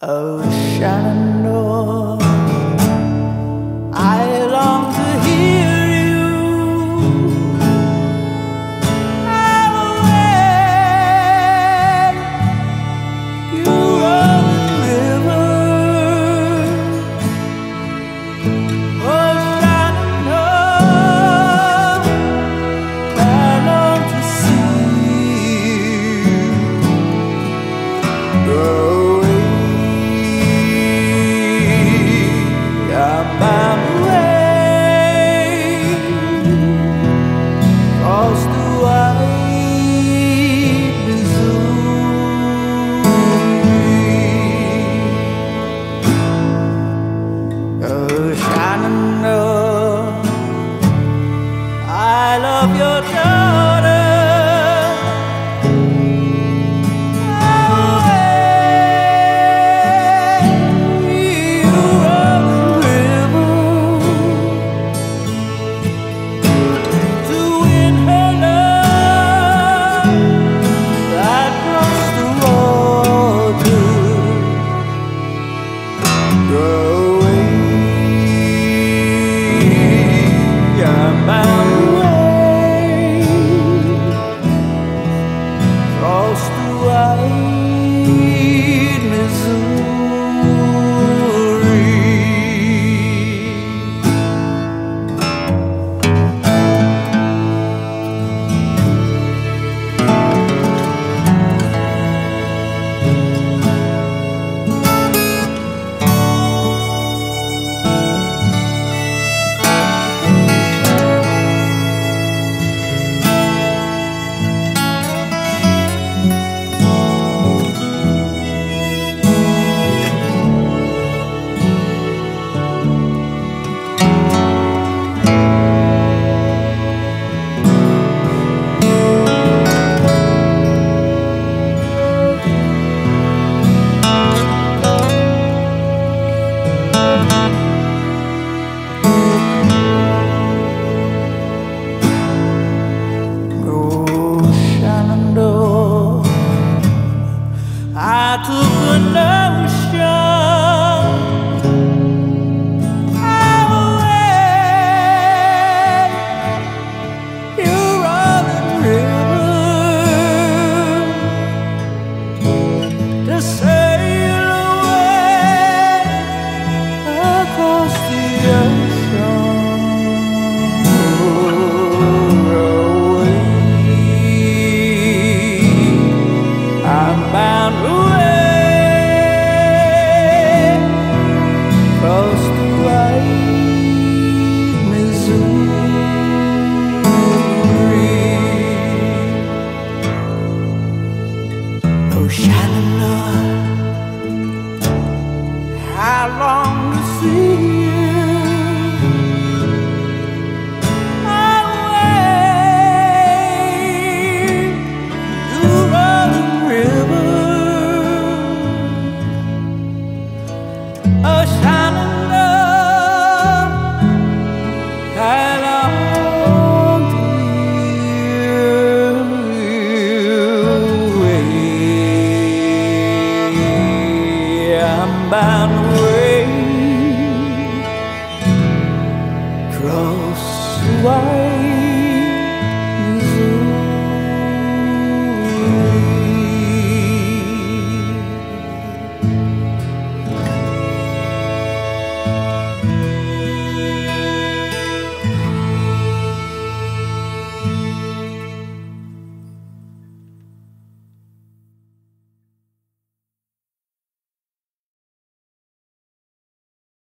Oh, Shenandoah. Oh, Shalom, how long to see? bound way. Cross the wide.